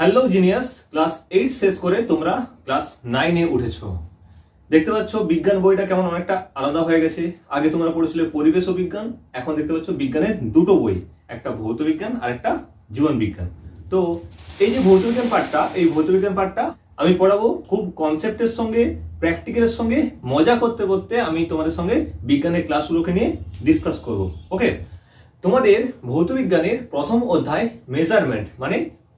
Hello genius class eight শেষ করে তোমরা ক্লাস নাইনে উঠেছো। দেখতে পাচ্ছ, বিজ্ঞান বইটা কেমন অনেকটা আলাদা হয়ে গেছে। আগে তোমরা পড়েছিলে পরিবেশ ও বিজ্ঞান, এখন দেখতে পাচ্ছ বিজ্ঞানের দুটো বই, একটা ভৌত বিজ্ঞান আর একটা জীবন বিজ্ঞান। তো এই যে ভৌত বিজ্ঞান পার্টটা এই ভৌত বিজ্ঞান পার্টটা আমি পড়াবো খুব কনসেপ্টের সঙ্গে প্র্যাকটিক্যালের সঙ্গে, মজা করতে করতে আমি তোমাদের সঙ্গে বিজ্ঞানের ক্লাসগুলোকে নিয়ে ডিসকাস করব। ওকে তোমাদের ভৌত বিজ্ঞানের প্রথম অধ্যায় মেজারমেন্ট মানে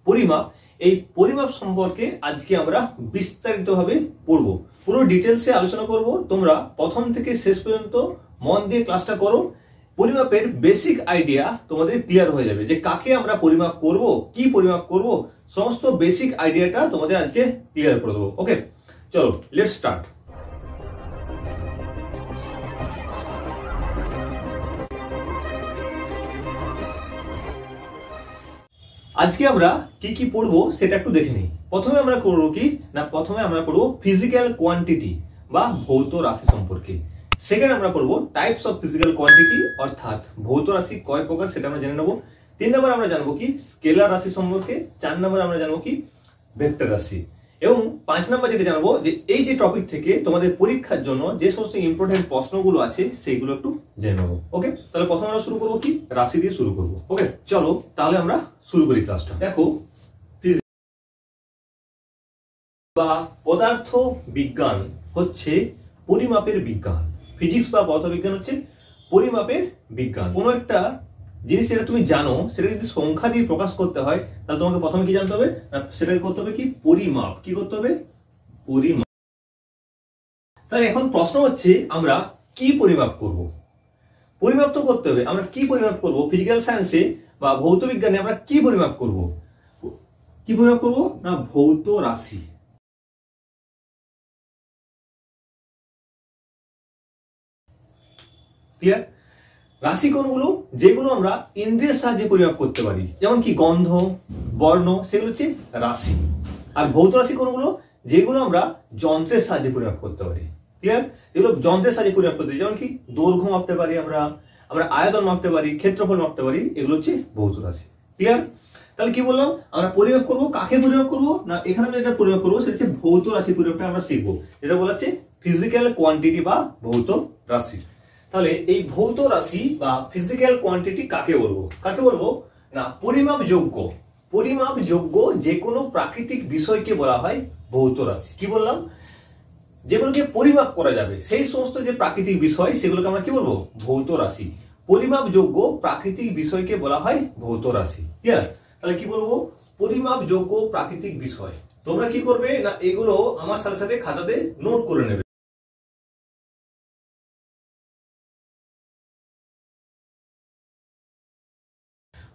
পরিমাপ। এই পরিমাপ সম্পর্কে আজকে আমরা বিস্তারিতভাবে পড়ব। পুরো ডিটেলসে আলোচনা করব। তোমরা প্রথম থেকে শেষ পর্যন্ত মন দিয়ে ক্লাসটা করো। পরিমাপের বেসিক আইডিয়া তোমাদের ক্লিয়ার হয়ে যাবে যে কাকে আমরা পরিমাপ করব, কি পরিমাপ করব, সমস্ত বেসিক আইডিয়াটা তোমাদের আজকে ক্লিয়ার করে দেবো। ওকে চলো লেটস স্টার্ট আজকে আমরা কি কি পড়ব সেটা একটু দেখে নিই। প্রথমে আমরা করব কি? না, প্রথমে আমরা করব ফিজিক্যাল কোয়ান্টিটি বা ভৌত রাশি সম্পর্কে। সেকেন্ড আমরা করব টাইপস অফ ফিজিক্যাল কোয়ান্টিটি অর্থাৎ ভৌত রাশি কয় প্রকার সেটা আমরা জেনে নেব। তিন নম্বর আমরা জানব কি? স্কেলার রাশি সম্পর্কে। চার নম্বর আমরা জানব কি? ভেক্টর রাশি। এবং পাঁচ নাম্বার যেটা জানাব যে এই যে টপিক থেকে তোমাদের পরীক্ষার জন্য যে সমস্ত ইম্পর্টেন্ট প্রশ্নগুলো আছে, সেইগুলো একটু জেনে নেব। ওকে তাহলে প্রথমে আমরা শুরু করব কি? রাশি দিয়ে শুরু করব। ওকে চলো, তাহলে আমরা শুরু করি ক্লাসটা দেখো বা পদার্থ বিজ্ঞান হচ্ছে পরিমাপের বিজ্ঞান। ফিজিক্স বা পদার্থবিজ্ঞান হচ্ছে পরিমাপের বিজ্ঞান। কোনো একটা জিনিস যেটা তুমি জানো সেটা যদি সংখ্যা দিয়ে প্রকাশ করতে হয়, তাহলে তোমাকে প্রথমে কি জানতে হবে? সেটাকে করতে হবে কি? পরিমাপ। কি করতে হবে? পরিমাপ। তাহলে এখন প্রশ্ন হচ্ছে, আমরা কি পরিমাপ করব? পরিমাপ তো করতে হবে। আমরা কি পরিমাপ করব? ফিজিক্যাল সায়েন্সে বা ভৌত বিজ্ঞানে আমরা কি পরিমাপ করব? কি পরিমাপ করব? না, ভৌত রাশি। ক্লিয়ার রাশি কোনগুলো যেগুলো আমরা ইন্দ্রিয়ের সাহায্যে পরিমাপ করতে পারি। যেমন কি গন্ধ, বর্ণ, সেগুলো হচ্ছে রাশি। আর ভৌত রাশি কোনগুলো যেগুলো আমরা যন্ত্রের সাহায্যে পরিমাপ করতে পারি। ক্লিয়ার যেগুলো যন্ত্রের সাহায্যে পরিমাপ করতে পারি, যেমন কি দৈর্ঘ্য মাপতে পারি আমরা আমরা আয়তন মাপতে পারি, ক্ষেত্রফল মাপতে পারি, এগুলো হচ্ছে ভৌত রাশি। ক্লিয়ার তাহলে কি বললাম? আমরা পরিমাপ করব, কাকে পরিমাপ করব? না, এখানে আমরা যেটা পরিমাপ করব, সেটা হচ্ছে ভৌত রাশি পরিমাপটা আমরা শিখব। যেটা বলা হচ্ছে ফিজিক্যাল কোয়ান্টিটি বা ভৌত রাশি। তাহলে এই ভৌত রাশি বা ফিজিক্যাল কোয়ান্টিটি কাকে বলব? কাকে বলব? না পরিমাপ যোগ্য পরিমাপ যোগ্য যে কোনো প্রাকৃতিক বিষয়কে বলা হয় ভৌত রাশি। কি বললাম? যেগুলোকে পরিমাপ করা যাবে। সেই সমস্ত যে প্রাকৃতিক বিষয়, সেগুলোকে আমরা কি বলব? ভৌত রাশি। পরিমাপ যোগ্য প্রাকৃতিক বিষয়কে বলা হয় ভৌত রাশি। ক্লিয়ার তাহলে কি বলব? পরিমাপ যোগ্য প্রাকৃতিক বিষয়। তোমরা কি করবে? না, এগুলো আমার সাথে সাথে খাতাতে নোট করে নেবে।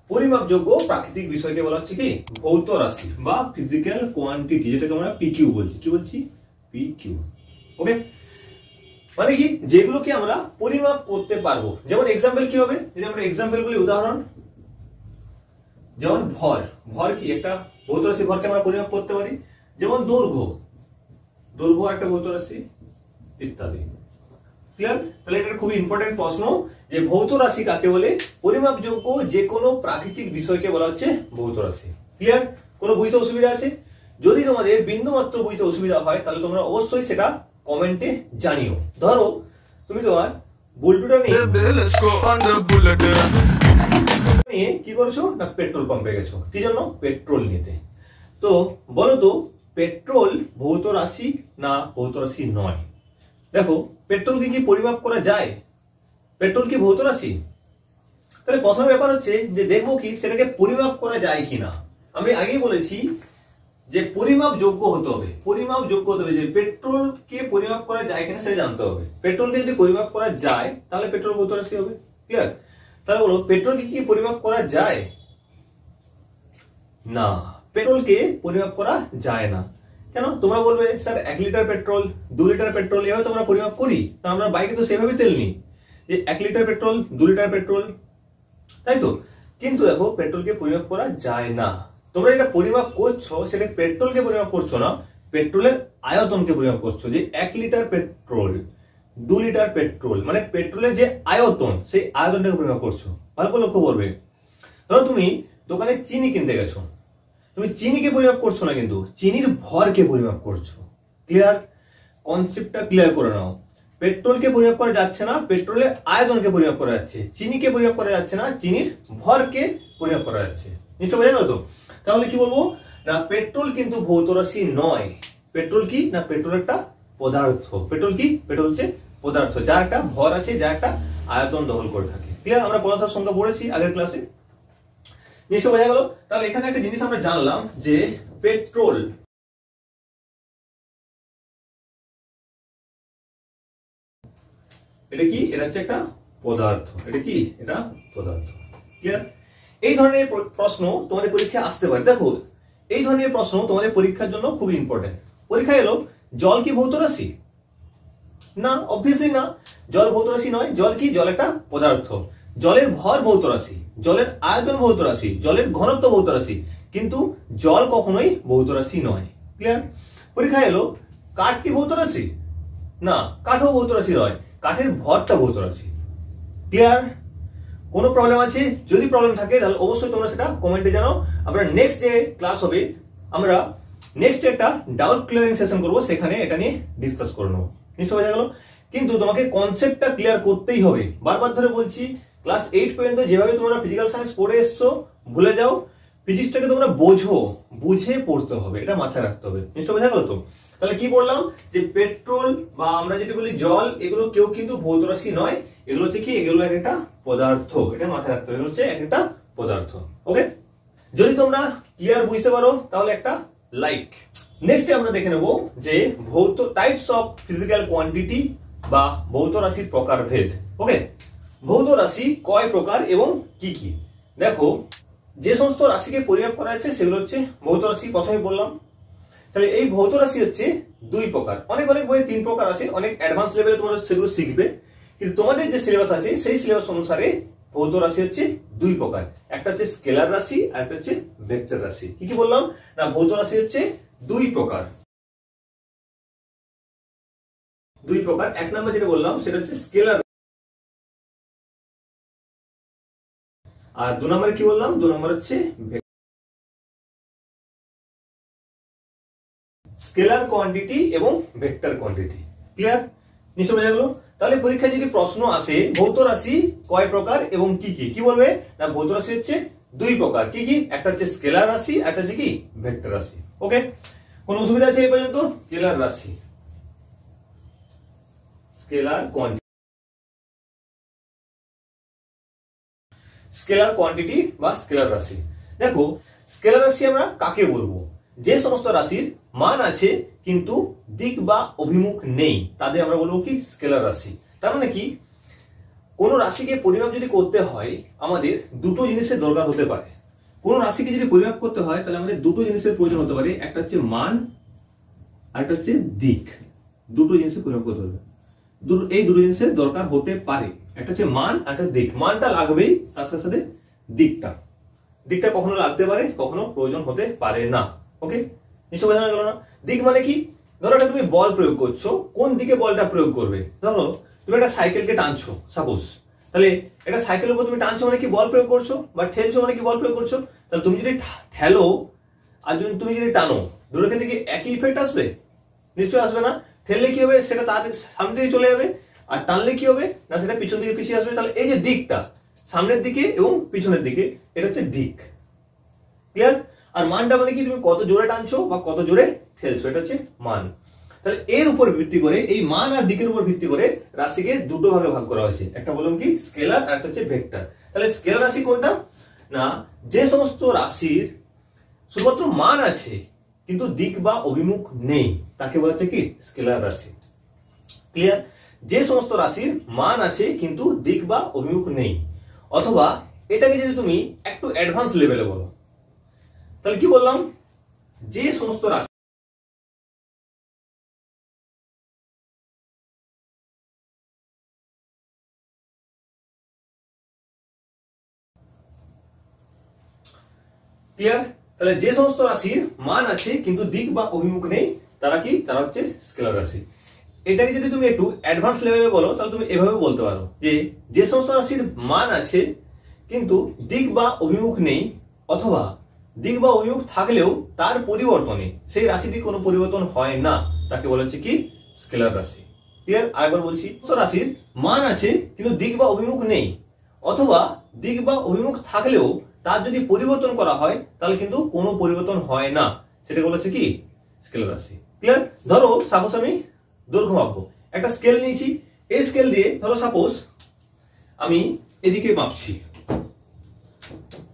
পরিমাপযোগ্য প্রাকৃতিক বিষয়কে বলা হচ্ছে কি? ভৌত রাশি বা ফিজিক্যাল কোয়ান্টিটি যেটাকে আমরা পিকিউ বলছি। কি বলছি? পিকিউ ওকে মানে কি? যেগুলোকে আমরা পরিমাপ করতে পারব। যেমন এক্সাম্পল কি হবে? যদি আমরা এক্সাম্পল বলি, উদাহরণ। যেমন ভর। ভর কি? একটা ভৌত রাশি ভরকে আমরা পরিমাপ করতে পারি। যেমন দৈর্ঘ্য। দৈর্ঘ্য একটা ভৌত রাশি, ইত্যাদি। ক্লিয়ার তাহলে এটা খুব ইম্পর্টেন্ট প্রশ্ন যে ভৌত রাশি কাকে বলে? পরিমাপযোগ্য যে কোনো প্রাকৃতিক বিষয়কে বলা হচ্ছে ভৌত রাশি। ক্লিয়ার কোনো বুঝতে অসুবিধা আছে? যদি তোমাদের বিন্দু মাত্র বুঝতে অসুবিধা হয় তাহলে তোমরা অবশ্যই সেটা কমেন্টে জানিও। ধরো তুমি তোমার বুলটুটা. নিয়ে কি করেছ? না পেট্রোল পাম্পে গেছো। কি জন্য? পেট্রোল নিতে। তো বলো তো পেট্রোল ভৌত রাশি না ভৌত রাশি নয়? দেখো পেট্রোলকে কি পরিমাপ করা যায়? পেট্রোল কি ভৌত রাশি? তাহলে প্রথম ব্যাপার হচ্ছে যে দেখব কি সেটাকে পরিমাপ করা যায় কিনা। আমি আগেই বলেছি যে পরিমাপ যোগ্য হতে হবে। পরিমাপ যোগ্য হতে হবে। যে পেট্রোলকে পরিমাপ করা যায় কিনা সেটা জানতে হবে। পেট্রোলকে যদি পরিমাপ করা যায়, তাহলে পেট্রোল ভৌত রাশি হবে। ক্লিয়ার তাহলে বলো পেট্রোলকে কি পরিমাপ করা যায়? না, পেট্রোলকে পরিমাপ করা যায় না। কেন? তোমরা বলবে, স্যার, এক লিটার পেট্রোল, দু লিটার পেট্রোল, এভাবে তোমরা পরিমাপ করি। তা আমরা বাইকে তো সেভাবে তেল নিই। যে এক লিটার পেট্রোল, দু লিটার পেট্রোল, তাই তো? কিন্তু দেখো, পেট্রোলকে পরিমাপ করা যায় না। তোমরা এটা পরিমাপ করছ, সেটা পেট্রোলকে পরিমাপ করছ না, পেট্রোলের আয়তনকে পরিমাপ করছ। যে এক লিটার পেট্রোল, দু লিটার পেট্রোল মানে পেট্রোলের যে আয়তন, সেই আয়তনটাকে পরিমাপ করছ। ভালো লক্ষ্য করবে। ধরো তুমি দোকানে চিনি কিনতে গেছো। তুমি চিনিকে পরিমাপ করছ না কিন্তু, চিনির ভরকে পরিমাপ করছ। ক্লিয়ার কনসেপ্টটা ক্লিয়ার করে নাও। পেট্রোলকে পরিমাপ করা যাচ্ছে না পেট্রোলের আয়তনকে পরিমাপ করা যাচ্ছে। চিনিকে পরিমাপ করা যাচ্ছে না, চিনির ভরকে পরিমাপ করা যাচ্ছে। নিশ্চয় বোঝা গেল তো? তাহলে কি বলব? না পেট্রোল কিন্তু ভৌত রাশি নয়। পেট্রোল কি? না পেট্রোল একটা পদার্থ। পেট্রোল কি? পেট্রোল হচ্ছে পদার্থ। যা একটা ভর আছে যা একটা আয়তন দখল করে থাকে। ক্লিয়ার আমরা পদার্থের সংখ্যা পড়েছি আগের ক্লাসে নিশ্চয় বোঝা গেল? তাহলে এখানে একটা জিনিস আমরা জানলাম যে পেট্রোল। এটা কি? এটা হচ্ছে একটা পদার্থ। এটা কি? এটা পদার্থ। ক্লিয়ার এই ধরনের প্রশ্ন তোমাদের পরীক্ষায় আসতে পারে। দেখো, এই ধরনের প্রশ্ন তোমাদের পরীক্ষার জন্য খুব ইম্পর্টেন্ট পরীক্ষা এলো, জল কি ভৌত রাশি? না অবভিয়াসলি না। জল ভৌত রাশি নয়, জল কি? জল একটা পদার্থ। জলের ভর ভৌত রাশি, জলের আয়তন ভৌত রাশি, জলের ঘনত্ব ভৌত রাশি, কিন্তু জল কখনোই ভৌত রাশি নয়। ক্লিয়ার পরীক্ষা এলো, কাঠ কি ভৌত রাশি? না, কাঠও ভৌত রাশি নয়, কাঠের ভরটা ভৌত রাশি। ক্লিয়ার কোনো প্রবলেম আছে? যদি প্রবলেম থাকে, তাহলে অবশ্যই তোমরা সেটা কমেন্টে জানাও। আমরা নেক্সট যে ক্লাস হবে, আমরা নেক্সট একটা ডাউট ক্লিয়ারিং সেশন করব, সেখানে এটা নিয়ে ডিসকাস করে নেব। নিশ্চয় বোঝা গেল? কিন্তু তোমাকে কনসেপ্টটা ক্লিয়ার করতেই হবে। বারবার ধরে বলছি ক্লাস এইট পর্যন্ত যেভাবে তোমরা ফিজিক্যাল সায়েন্স পড়ে এসছো, ভুলে যাও। ফিজিক্সটাকে তোমরা বোঝো, বুঝে পড়তে হবে, এটা মাথায় রাখতে হবে। নিশ্চয় বোঝা তো? তাহলে কি বললাম যে পেট্রোল বা আমরা যেটা বলি জল, এগুলো কেউ কিন্তু ভৌত রাশি নয়, এগুলো হচ্ছে কি? এগুলো এক একটা পদার্থ। এটা মাথায় রাখতে হবে হচ্ছে এক একটা পদার্থ। ওকে যদি তোমরা ক্লিয়ার বুঝতে পারো, তাহলে একটা লাইক নেক্সটে আমরা দেখে নেব যে ভৌত টাইপস অফ ফিজিক্যাল কোয়ান্টিটি বা ভৌত রাশির প্রকারভেদ। ওকে ভৌত রাশি কয় প্রকার এবং কি কি? দেখো, যে সমস্ত রাশিকে পরিমাপ করা আছে সেগুলো হচ্ছে ভৌত রাশি প্রথমে বললাম। তাহলে এই ভৌত রাশি হচ্ছে দুই প্রকার। অনেক অনেক বইয়ে তিন প্রকার আছে, অনেক অ্যাডভান্স লেভেলে তোমরা সেগুলো শিখবে। কিন্তু তোমাদের যে সিলেবাস আছে, সেই সিলেবাস অনুসারে ভৌত রাশি হচ্ছে দুই প্রকার। একটা হচ্ছে স্কেলার রাশি আর একটা হচ্ছে ভেক্টর রাশি। কি কি বললাম? না, ভৌত রাশি হচ্ছে দুই প্রকার। দুই প্রকার। এক নম্বর যেটা বললাম, সেটা হচ্ছে স্কেলার আর দু নম্বরে কি বললাম? দু নম্বর হচ্ছে স্কেলার কোয়ান্টিটি এবং ভেক্টর কোয়ান্টিটি। ক্লিয়ার নিশ্চয় বোঝা গেল? তাহলে পরীক্ষায় যদি প্রশ্ন আসে, ভৌত রাশি কয় প্রকার এবং কি কি? কি বলবে? না, ভৌত রাশি হচ্ছে দুই প্রকার। কি কি? একটা হচ্ছে স্কেলার রাশি একটা হচ্ছে কি? ভেক্টর রাশি। ওকে কোন অসুবিধা আছে এই পর্যন্ত? স্কেলার রাশি। Scalar quantity. স্কেলার কোয়ান্টিটি বা স্কেলার রাশি। দেখো, স্কেলার রাশি আমরা কাকে বলব? যে সমস্ত রাশির মান আছে, কিন্তু দিক বা অভিমুখ নেই, তাদের আমরা বলব কি? স্কেলার রাশি। তার মানে কি? কোন রাশিকে পরিমাপ যদি করতে হয়, আমাদের দুটো জিনিসের দরকার হতে পারে। কোন রাশিকে যদি পরিমাপ করতে হয়, তাহলে আমাদের দুটো জিনিসের প্রয়োজন হতে পারে। একটা হচ্ছে মান আর একটা হচ্ছে দিক। দুটো জিনিসের পরিমাপ করতে হবে। এই দুটো জিনিসের দরকার হতে পারে। একটা হচ্ছে মান একটা দিক। মানটা লাগবেই, তার সাথে সাথে দিকটা। দিকটা কখনো লাগতে পারে, কখনো প্রয়োজন হতে পারে না। ওকে নিশ্চয় বোঝানো গেল না? দিক মানে কি? ধরো একটা তুমি বল প্রয়োগ করছ, কোন দিকে বলটা প্রয়োগ করবে? ধরো, তুমি একটা সাইকেলকে টানছো সাপোজ তাহলে এটা সাইকেলের উপর তুমি টানছো মানে কি বল প্রয়োগ করছ? বা ঠেলছো মানে কি বল প্রয়োগ করছ? তাহলে তুমি যদি ঠেলো, আর তুমি যদি টানো দুটোর ক্ষেত্রে কি একই ইফেক্ট আসবে? নিশ্চয়ই আসবে না? ঠেললে কি হবে? সেটা তাড়াতাড়ি সামনে দিকে চলে যাবে। আর টানলে কি হবে? না, সেটা পিছন দিকে পিছিয়ে আসবে। তাহলে এই যে দিকটা, সামনের দিকে এবং পিছনের দিকে, এটা হচ্ছে দিক। ক্লিয়ার আর মানটা মানে কি? তুমি কত জোরে টানছো বা কত জোরে ঠেলছো এটা হচ্ছে মান। তাহলে এর উপর ভিত্তি করে, এই মান আর দিকের উপর ভিত্তি করে রাশিকে দুটো ভাগে ভাগ করা হয়েছে। একটা বললাম কি? স্কেলার আর একটা হচ্ছে ভেক্টর। তাহলে স্কেলার রাশি কোনটা? না, যে সমস্ত রাশির শুধুমাত্র মান আছে কিন্তু দিক বা অভিমুখ নেই। তাকে বলা হচ্ছে কি? স্কেলার রাশি। ক্লিয়ার যে সমস্ত রাশির মান আছে, কিন্তু দিক বা অভিমুখ নেই। অথবা এটাকে যদি তুমি একটু অ্যাডভান্স লেভেলে বলো। তাহলে কি বললাম? যে সমস্ত রাশি ক্লিয়ার তাহলে যে সমস্ত রাশির মান আছে, কিন্তু দিক বা অভিমুখ নেই, তারা কি? তারা হচ্ছে স্কেলার রাশি। এটাকে যদি তুমি একটু অ্যাডভান্স লেভেলে বলো, তাহলে তুমি এভাবে বলতে পারো যে যে সমস্ত রাশির মান আছে, কিন্তু দিক বা অভিমুখ নেই, অথবা দিক বা অভিমুখ থাকলেও তার পরিবর্তনে সেই রাশিটি কোনো পরিবর্তন হয় না। তাকে বলা হচ্ছে কি? স্কেলার রাশি। ক্লিয়ার আরেকবার বলছি রাশির মান আছে, কিন্তু দিক বা অভিমুখ নেই, অথবা দিক বা অভিমুখ থাকলেও তার যদি পরিবর্তন করা হয়, তাহলে কিন্তু কোনো পরিবর্তন হয় না। সেটা বলেছে কি? স্কেলার রাশি। ক্লিয়ার ধরো সাপোজ আমি দৈর্ঘ্য মাপবো। একটা স্কেল নিয়েছি। এই স্কেল দিয়ে, ধরো সাপোজ আমি এদিকে মাপছি।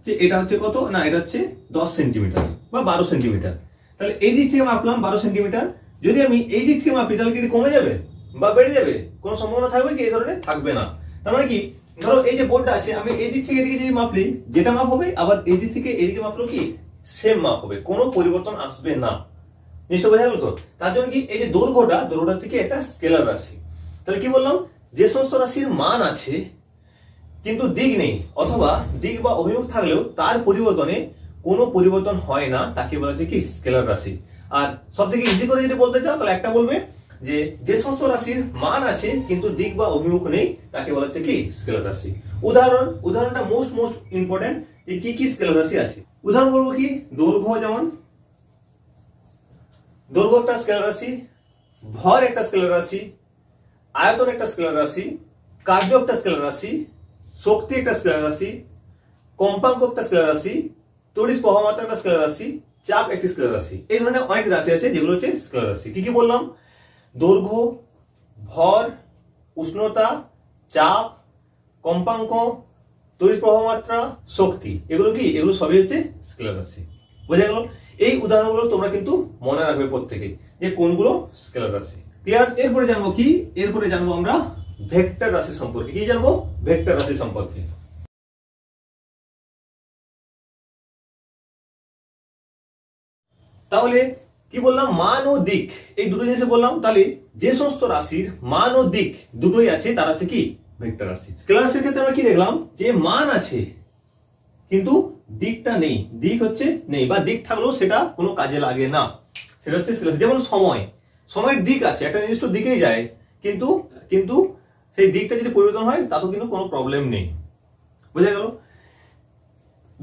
যে এটা হচ্ছে কত? না, এটা হচ্ছে দশ সেন্টিমিটার বা বারো সেন্টিমিটার তাহলে এই দিক থেকে মাপলাম বারো সেন্টিমিটার যদি আমি এই দিক থেকে মাপি, তাহলে কি কমে যাবে? বা বেড়ে যাবে? কোনো সম্ভাবনা থাকবে কি? এই ধরনের থাকবে না। তার মানে কি? ধরো এই যে বোর্ডটা আছে, আমি এই দিক থেকে এদিকে যদি মাপলি যেটা মাপ হবে, আবার এই দিক থেকে এদিকে মাপলো কি? সেম মাপ হবে, কোনো পরিবর্তন আসবে না। নিশ্চয় বোঝা গেল তো? তার জন্য কি এই যে দৈর্ঘ্যটা দৈর্ঘ্যটা থেকে একটা স্কেলার রাশি। তাহলে কি বললাম? যে সমস্ত রাশির মান আছে, কিন্তু দিক নেই, অথবা দিক বা অভিমুখ থাকলেও তার পরিবর্তনে কোনো পরিবর্তন হয় না, তাকে বলা হচ্ছে কি স্কেলার রাশি। আর সব থেকে ইজি করে যদি বলতে চাও, তাহলে একটা বলবে যে যে সমস্ত রাশির মান আছে, কিন্তু দিক বা অভিমুখ নেই, তাকে বলা হচ্ছে কি? স্কেলার রাশি। উদাহরণ, উদাহরণটা মোস্ট মোস্ট ইম্পর্টেন্ট যে কি কি স্কেলার রাশি আছে? উদাহরণ বলব কি? দৈর্ঘ্য যেমন, দৈর্ঘ্য একটা স্কেলার রাশি, ভর একটা স্কেলার রাশি, আয়তন একটা স্কেলার রাশি, কার্য একটা স্কেলার রাশি, শক্তি একটা স্কেলার রাশি, কম্পাঙ্ক একটা স্কেলার রাশি, তড়িৎ প্রবাহমাত্রা একটা স্কেলার রাশি, চাপ একটি স্কেলার রাশি। এই ধরনের অনেক রাশি আছে যেগুলো হচ্ছে স্কেলার রাশি। কি কি বললাম? দৈর্ঘ্য ভর, উষ্ণতা, চাপ, কম্পাঙ্ক তড়িৎ প্রবাহমাত্রা শক্তি। এগুলো কি? এগুলো সবই হচ্ছে স্কেলার রাশি বোঝা গেল? এই উদাহরণগুলো তোমরা কিন্তু মনে রাখবে প্রত্যেকে যে কোনগুলো স্কেলার রাশি ক্লিয়ার? এরপরে জানব কি? এরপরে জানব আমরা ভেক্টর রাশি সম্পর্কে। কি জানব? ভেক্টর রাশি সম্পর্কে। তাহলে কি বললাম? মান ও দিক। এই দুটো জিনিস বললাম তাহলে যে সমস্ত রাশির মান ও দিক দুটোই আছে তারা হচ্ছে কি? ভেক্টর রাশি। স্কেলার রাশির ক্ষেত্রে আমরা কি দেখলাম? যে মান আছে কিন্তু দিকটা নেই। দিক হচ্ছে নেই বা দিক থাকলেও সেটা কোনো কাজে লাগে না। সেটা হচ্ছে যেমন সময়। সময়ের দিক আছে একটা নির্দিষ্ট দিকেই যায় কিন্তু কিন্তু সেই দিকটা যদি পরিবর্তন হয় তাতেও কিন্তু কোনো প্রবলেম নেই। বোঝা গেল?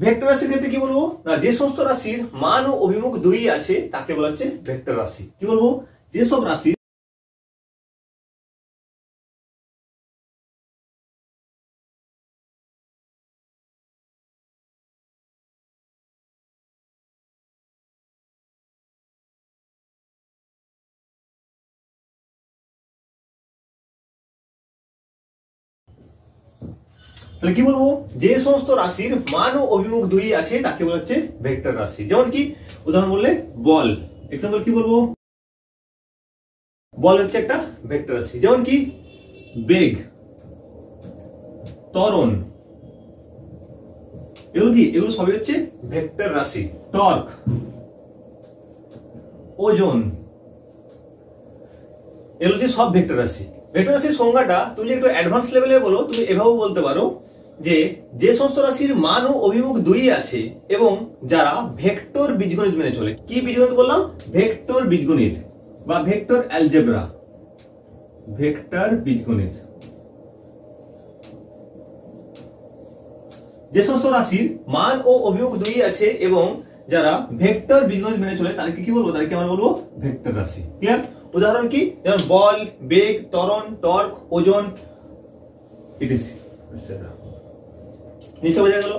ভেক্টর রাশির ক্ষেত্রে কি বলব? না, যে সমস্ত রাশির মান ও অভিমুখ দুই আছে, তাকে বলা হচ্ছে ভেক্টর রাশি। কি বলব? যেসব রাশি তাহলে কি বলব? যে সমস্ত রাশির মান ও অভিমুখ দুই আছে, তাকে বলা হচ্ছে ভেক্টর রাশি। যেমন কি? উদাহরণ বললে বল। এক্সাম্পল কি বলব? বল হচ্ছে একটা ভেক্টর রাশি। যেমন কি? বেগ। ত্বরণ। এগুলো কি? এগুলো সবই হচ্ছে ভেক্টর রাশি। টর্ক। ওজন। এগুলো হচ্ছে সব ভেক্টর রাশি। ভেক্টর রাশির সংজ্ঞাটা তুমি একটু অ্যাডভান্স লেভেলে বলো, তুমি এভাবেও বলতে পারো। যে যে সমস্ত রাশির মান ও অভিমুখ দুই আছে এবং যারা ভেক্টর বীজগণিত মেনে চলে। কি বীজগণিত বললাম? ভেক্টর বীজগণিত বা ভেক্টর অ্যালজেব্রা। ভেক্টর বীজগণিত। যে সমস্ত রাশির মান ও অভিমুখ দুই আছে এবং যারা ভেক্টর বীজগণিত মেনে চলে, তাদেরকে কি বলব? তাদেরকে আমরা বলব ভেক্টর রাশি। ক্লিয়ার উদাহরণ কি? যেমন বল, বেগ, ত্বরণ, টর্ক, ওজন ইটিসি নিশ্চয় বোঝা গেল।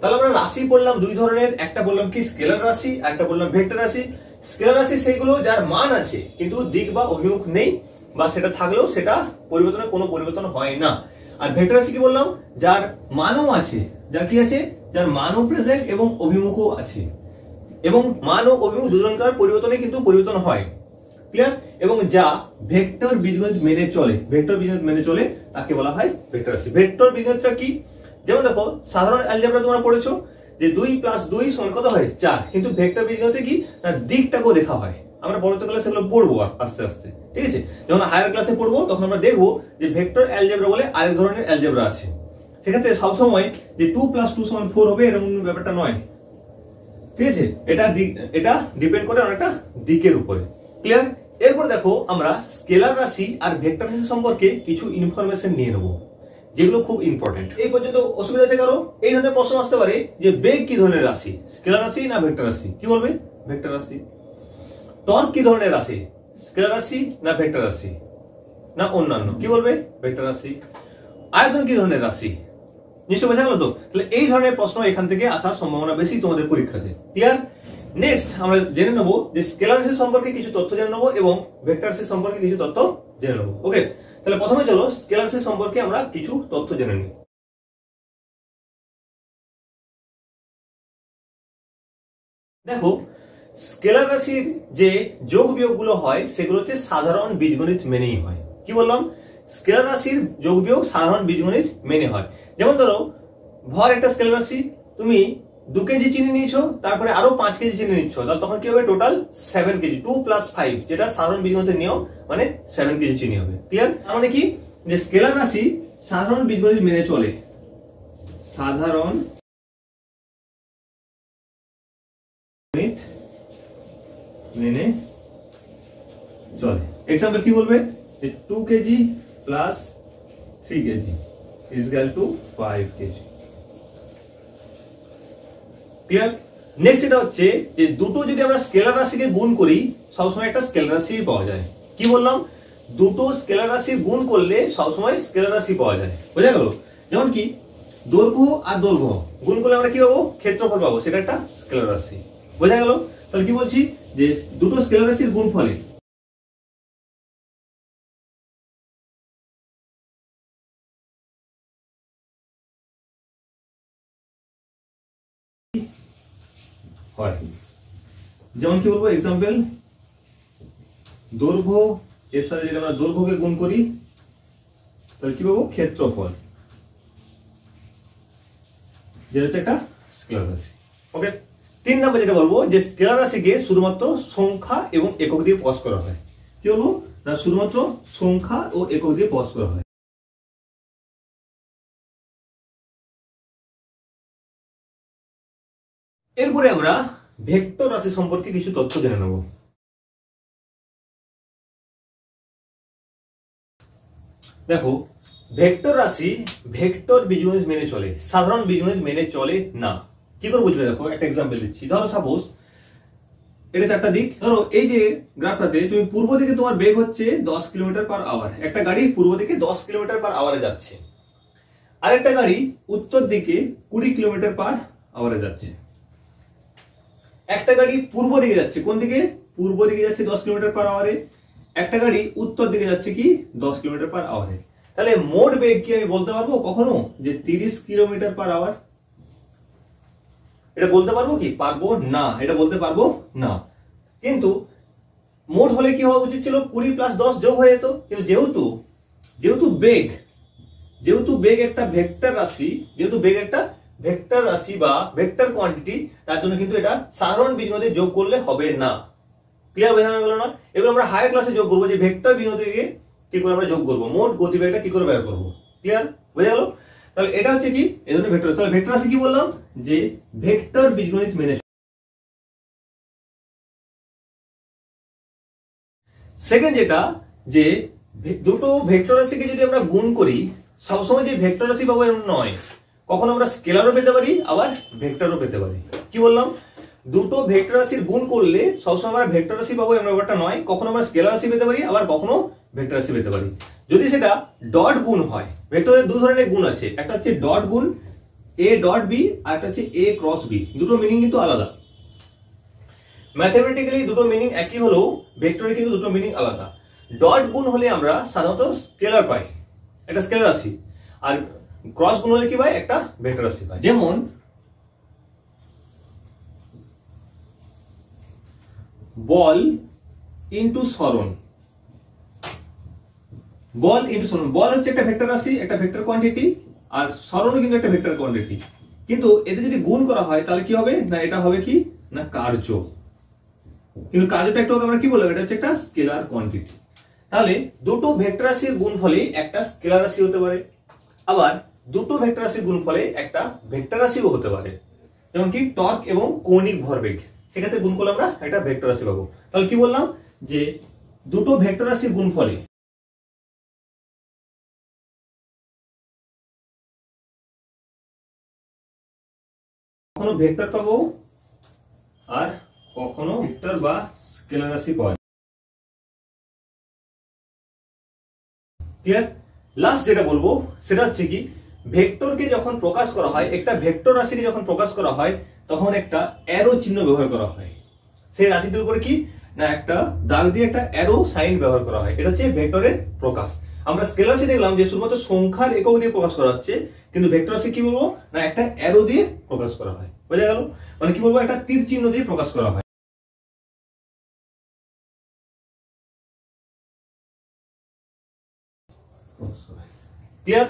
তাহলে আমরা রাশি পড়লাম দুই ধরনের, একটা বললাম কি স্কেলার রাশি একটা বললাম ভেক্টর রাশি। স্কেলার রাশি সেইগুলো যার মান আছে, কিন্তু দিক বা অভিমুখ নেই, বা সেটা থাকলেও সেটা পরিবর্তনে কোনো পরিবর্তন হয় না। আর ভেক্টর রাশি কি বললাম? যার মানও আছে, যার কি আছে? যার মানও প্রেজেন্ট এবং অভিমুখও আছে। এবং মান ও অভিমুখ দুজনকার পরিবর্তনে কিন্তু পরিবর্তন হয়। ক্লিয়ার এবং যা ভেক্টর বীজগণিত মেনে চলে, ভেক্টর বীজগণিত মেনে চলে, তাকে বলা হয় ভেক্টর রাশি। ভেক্টর বীজগণিতটা কি? যেমন দেখো, সাধারণ অ্যালজেব্রা তোমরা পড়েছো, যে দুই প্লাস দুই সমান কত হয়? চার। কিন্তু ভেক্টর বীজগণিতে কি? না, দিকটাকেও দেখা হয়। আমরা পরবর্তী ক্লাসে সেগুলো পড়ব আস্তে আস্তে, ঠিক আছে? যখন হায়ার ক্লাসে পড়ব, তখন আমরা দেখব যে ভেক্টর অ্যালজেব্রা বলে আরেক ধরনের অ্যালজেব্রা আছে। সেক্ষেত্রে সবসময় যে টু প্লাস টু সমান ফোর হবে, এরকম ব্যাপারটা নয়। ঠিক আছে? এটা এটা ডিপেন্ড করে অনেকটা দিকের উপরে। ক্লিয়ার এরপর দেখো, আমরা স্কেলার রাশি আর ভেক্টর রাশি সম্পর্কে কিছু ইনফরমেশন নিয়ে নেব। যেগুলো খুব ইম্পর্টেন্ট এই পর্যন্ত অসুবিধা আছে কারও? এই ধরনের প্রশ্ন আসতে পারে যে বেগ কি ধরনের রাশি? স্কেলার রাশি না ভেক্টর রাশি? কি বলবে? ভেক্টর রাশি। টর্ক কি ধরনের রাশি? স্কেলার রাশি না ভেক্টর রাশি? না অন্যান্য? কি বলবে? ভেক্টর রাশি। আয়তন কি ধরনের রাশি? নিশ্চয় বোঝা গেল তো? তাহলে এই ধরনের প্রশ্ন এখান থেকে আসার সম্ভাবনা বেশি তোমাদের পরীক্ষাতে। ক্লিয়ার নেক্সট আমরা জেনে নেব যে স্কেলার রাশি সম্পর্কে কিছু তথ্য জেনে নেব এবং ভেক্টর রাশি সম্পর্কে কিছু তথ্য জেনে নেব। ওকে তাহলে প্রথমে চলো স্কেলার রাশি সম্পর্কে আমরা কিছু তথ্য জেনে নিই। দেখো স্কেলার রাশির যে যোগ বিয়োগগুলো হয়, সেগুলো হচ্ছে সাধারণ বীজগণিত মেনেই হয়। কি বললাম? স্কেলার রাশির যোগ বিয়োগ সাধারণ বীজগণিত মেনে হয়। যেমন ধরো, ভর একটা স্কেলার রাশি, তুমি দু কেজি চিনি নিয়েছো, তারপরে আরও পাঁচ কেজি চিনি নিচ্ছ। তাহলে তখন কি হবে? Total seven kg two plus five যেটা সাধারণ বীজগণিতের নিয়ম মানে সেভেন কেজি চিনি হবে। ক্লিয়ার তার মানে কি? যে স্কেলার রাশি সাধারণ বীজগণিত মেনে চলে। সাধারণ মেনে চলে। এক্সাম্পল কি বলবে? Two kg plus three kg is two five kg. Clear next এটা হচ্ছে যে দুটো যদি আমরা স্কেলার রাশিকে গুণ করি, সবসময় একটা স্কেলার রাশি পাওয়া যায়। কি বললাম? দুটো স্কেলার রাশি গুণ করলে সবসময় স্কেলার রাশি পাওয়া যায়। বোঝা গেল? যেমন কি, দৈর্ঘ্য আর দৈর্ঘ্য গুণ করলে আমরা কি পাবো? ক্ষেত্রফল পাবো। সেটা একটা স্কেলার রাশি। বোঝা গেল? তাহলে কি বলছি? যে দুটো স্কেলার রাশির গুণ ফলে যেমন কি বলব এক্সাম্পল দৈর্ঘ্য, এর সাথে যদি আমরা দৈর্ঘ্যকে গুণ করি, তাহলে কি পাবো? ক্ষেত্রফল। যেটা হচ্ছে একটা স্কেলার রাশি। ওকে তিন নম্বর যেটা বলব, যে স্কেলার রাশিকে শুধুমাত্র সংখ্যা এবং একক দিয়ে প্রকাশ করা হয়। কি বলব? না, শুধুমাত্র সংখ্যা ও একক দিয়ে প্রকাশ করা হয়। এরপরে আমরা ভেক্টর রাশি সম্পর্কে কিছু তথ্য জেনে নেব। দেখো, ভেক্টর রাশি ভেক্টর বীজগণিত মেনে চলে, সাধারণ বীজগণিত মেনে চলে না। কি করে বুঝবে দেখো? একটা এক্সাম্পল দিচ্ছি। ধরো সাপোজ এটা চারটা দিক। ধরো, এই যে গ্রাফটাতে তুমি পূর্ব দিকে তোমার বেগ হচ্ছে দশ কিলোমিটার পার আওয়ার একটা গাড়ি পূর্ব দিকে দশ কিলোমিটার পার আওয়ারে যাচ্ছে। আরেকটা গাড়ি উত্তর দিকে কুড়ি কিলোমিটার পার আওয়ারে যাচ্ছে। একটা গাড়ি পূর্ব দিকে যাচ্ছে, কোন দিকে? পূর্ব দিকে যাচ্ছে দশ কিলোমিটার পার আওয়ারে একটা গাড়ি উত্তর দিকে যাচ্ছে কি? দশ কিলোমিটার পার আওয়ারে তাহলে মোট বেগ কি আমি বলতে পারব কখনো? যে তিরিশ কিলোমিটার পার আওয়ার এটা বলতে পারব কি? পারব না। এটা বলতে পারব না। কিন্তু মোট হলে কি হওয়া উচিত ছিল? কুড়ি প্লাস দশ যোগ হয়ে যেত। কিন্তু যেহেতু যেহেতু বেগ যেহেতু বেগ একটা ভেক্টর রাশি, যেহেতু বেগ একটা ভেক্টর রাশি বা ভেক্টর কোয়ান্টিটি তার জন্য কিন্তু এটা সাধারণ বীজগণিতে যোগ করলে হবে না। ক্লিয়ার বোঝানো গেল না? এবার আমরা হায়ার ক্লাসে যোগ করব, যে ভেক্টর বীজগণিতকে কি করে আমরা যোগ করব? মোট গতিবেগটা কি করে বের করব? ক্লিয়ার বোঝা গেল? তাহলে এটা হচ্ছে কি? এই ধরনের ভেক্টর। তাহলে ভেক্টর রাশি কি বললাম? যে ভেক্টর বীজগণিত মেনে সেকেন্ড যেটা, যে দুটো ভেক্টর রাশিকে যদি আমরা গুণ করি, সবসময় যে ভেক্টর রাশি পাবো এমন নয়। কখন আমরা স্কেলারও পেতে পারি, আবার ভেক্টরও পেতে পারি? কি বললাম? দুটো ভেক্টর রাশির গুণ করলে সবসময় আমরা ভেক্টর রাশি পাবো এমন ব্যাপারটা নয়। কখনো আমরা স্কেলার রাশি পেতে পারি, আবার কখনো ভেক্টর রাশি পেতে পারি। যদি সেটা ডট গুণ হয়, ভেক্টরের দু ধরনের গুণ আছে। একটা হচ্ছে ডট গুণ, এ ডট বি, আর একটা হচ্ছে এ ক্রস বি। দুটো মিনিং কিন্তু আলাদা। ম্যাথমেটিক্যালি দুটো মিনিং একই হলেও ভেক্টরে কিন্তু দুটো মিনিং আলাদা। ডট গুণ হলে আমরা সাধারণত স্কেলার পাই। একটা স্কেলার রাশি। আর ক্রস গুণ হলে কি পাই একটা ভেক্টর রাশি পাই যেমন বল ইনটু সরণ। বল ইনটু সরণ। বল হচ্ছে একটা ভেক্টর রাশি, একটা ভেক্টর কোয়ান্টিটি আর সরণও কিন্তু একটা ভেক্টর কোয়ান্টিটি কিন্তু এতে যদি গুণ করা হয়, তাহলে কি হবে? না, এটা হবে কি? না, কার্য। কিন্তু কার্যটা একটু আমরা কি বললাম? এটা হচ্ছে একটা স্কেলার কোয়ান্টিটি তাহলে দুটো ভেক্টর রাশির গুণ ফলে একটা স্কেলার রাশি হতে পারে। আবার দুটো ভেক্টর রাশির গুণফলে একটা ভেক্টর রাশিও হতে পারে। যেমন কি টর্ক এবং কৌণিক ভরবেগ। সেক্ষেত্রে গুণ করলে আমরা একটা ভেক্টর রাশি পাবো। তাহলে কি বললাম? যে দুটো ভেক্টর রাশির গুণফলে কখনো ভেক্টর পাবো আর কখনো ভেক্টর বা স্কেলার রাশি পাওয়া ক্লিয়ার লাস্ট যেটা বলব, সেটা হচ্ছে কি ভেক্টরকে যখন প্রকাশ করা হয়, একটা ভেক্টর রাশিকে যখন প্রকাশ করা হয়, তখন একটা অ্যারো চিহ্ন ব্যবহার করা হয়। সেই রাশিটির উপরে কি? না, একটা দাগ দিয়ে একটা অ্যারো সাইন ব্যবহার করা হয়। এটা হচ্ছে ভেক্টরের প্রকাশ। আমরা স্কেলার রাশি দেখলাম যে শুধুমাত্র সংখ্যার একক দিয়ে প্রকাশ করা হচ্ছে, কিন্তু ভেক্টর রাশি কি বলব? না, একটা অ্যারো দিয়ে প্রকাশ করা হয়। বোঝা গেল? মানে কি বলব? একটা তীর চিহ্ন দিয়ে প্রকাশ করা হয়। ক্লিয়ার?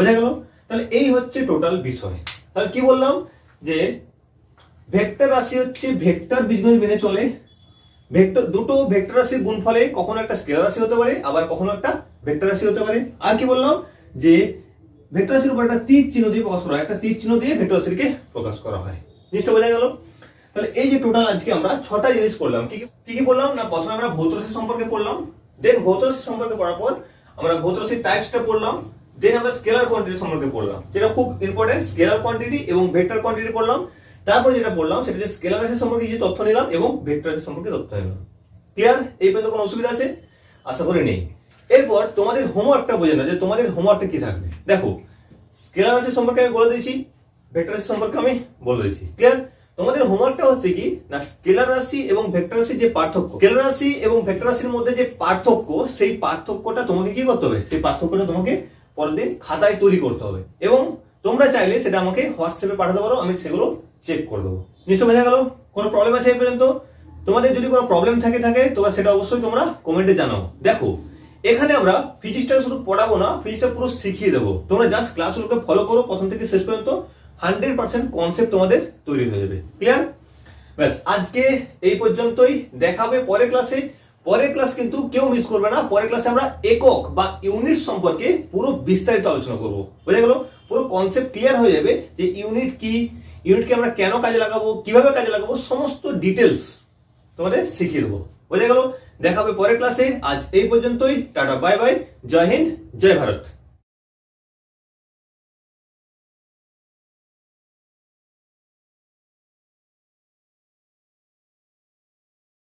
বোঝা গেল? তাহলে এই হচ্ছে টোটাল বিষয়। তাহলে কি বললাম? যে ভেক্টর রাশি হচ্ছে ভেক্টর বীজগণিত মেনে চলে। ভেক্টর দুটো ভেক্টর রাশির গুণফলে কখনো একটা স্কেলার রাশি হতে পারে, আবার কখনো একটা ভেক্টর রাশি হতে পারে। আর কি বললাম? যে ভেক্টর রাশির উপর একটা তীর চিহ্ন দিয়ে প্রকাশ করা হয়। একটা তীর চিহ্ন দিয়ে ভেক্টর রাশিকে প্রকাশ করা হয়। জিনিসটা বোঝা গেল? তাহলে এই যে টোটাল আজকে আমরা ছটা জিনিস করলাম। কি কি- কি বললাম? না, প্রথমে আমরা ভৌত রাশি সম্পর্কে পড়লাম। দেন ভৌত রাশি সম্পর্কে পড়ার পর আমরা ভৌত রাশির টাইপসটা পড়লাম। দেন আমরা স্কেলার কোয়ান্টিটি সম্পর্কে পড়লাম, যেটা খুব ইম্পর্টেন্ট স্কেলার কোয়ান্টিটি এবং ভেক্টর কোয়ান্টিটি পড়লাম। তারপর যেটা বললাম, সেটা যে স্কেলার রাশি সম্পর্কে যে তথ্য নিলাম এবং ভেক্টর সম্পর্কে তথ্য নিলাম। ক্লিয়ার এই পর্যন্ত কোনো অসুবিধা আছে? আশা করি নেই। এরপর তোমাদের হোমওয়ার্কটা বোঝে না যে তোমাদের হোমওয়ার্কটা কি থাকবে। দেখো স্কেলার রাশি সম্পর্কে আমি বলে দিয়েছি ভেক্টর সম্পর্কে আমি বলে দিয়েছি। ক্লিয়ার তোমাদের হোমওয়ার্কটা হচ্ছে কি? না স্কেলার রাশি এবং ভেক্টর রাশির যে পার্থক্য স্কেলার রাশি এবং ভেক্টর রাশির মধ্যে যে পার্থক্য, সেই পার্থক্যটা তোমাকে কি করতে হবে? সেই পার্থক্যটা তোমাকে পরের দিন খাতায় তৈরি করতে হবে। এবং তোমরা চাইলে সেটা আমাকে হোয়াটসঅ্যাপে পাঠাতে পারো, আমি সেগুলো চেক করে দেবো। নিশ্চয় বোঝা গেল? কোনো প্রবলেম আছে এই পর্যন্ত? তোমাদের যদি কোনো প্রবলেম থাকে থাকে, তোমরা সেটা অবশ্যই তোমরা কমেন্টে জানাও। দেখো, এখানে আমরা ফিজিক্সটা শুধু পড়াবো না ফিজিক্সটা পুরো শিখিয়ে দেবো। তোমরা জাস্ট ক্লাসগুলোকে ফলো করো, প্রথম থেকে শেষ পর্যন্ত হান্ড্রেড পার্সেন্ট কনসেপ্ট তোমাদের তৈরি হয়ে যাবে। ক্লিয়ার ব্যাস, আজকে এই পর্যন্তই। দেখাবে পরের ক্লাসে পরের ক্লাস কিন্তু কেউ মিস করবে না। পরের ক্লাসে আমরা একক বা ইউনিট সম্পর্কে পুরো বিস্তারিত আলোচনা করব। বোঝা গেল? পুরো কনসেপ্ট ক্লিয়ার হয়ে যাবে যে ইউনিট কি ইউনিটকে আমরা কেন কাজে লাগাবো, কীভাবে কাজে লাগাবো, সমস্ত ডিটেলস তোমাদের শিখিয়ে দেবো। বোঝা গেল? দেখা হবে পরের ক্লাসে আজ এই পর্যন্তই। টাটা বাই বাই জয় হিন্দ, জয় ভারত।